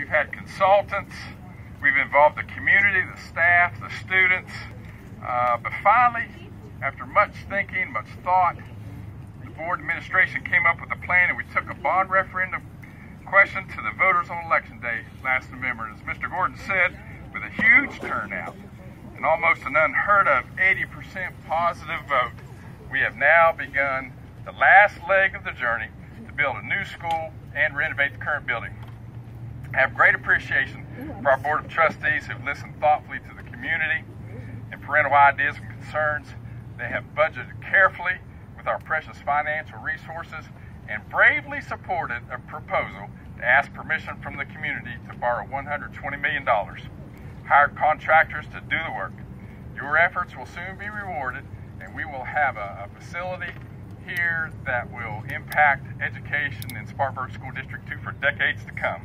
we've had consultants, we've involved the community, the staff, the students. Uh, but finally, after much thinking, much thought, the board administration came up with a plan and we took a bond referendum question to the voters on election day last November. As Mr. Gordon said, with a huge turnout and almost an unheard of 80% positive vote, we have now begun the last leg of the journey to build a new school and renovate the current building. I have great appreciation for our Board of Trustees who've listened thoughtfully to the community and parental ideas and concerns. They have budgeted carefully with our precious financial resources and bravely supported a proposal to ask permission from the community to borrow $120 million. Hired contractors to do the work. Your efforts will soon be rewarded, and we will have a, a facility here that will impact education in Spartanburg School District 2 for decades to come.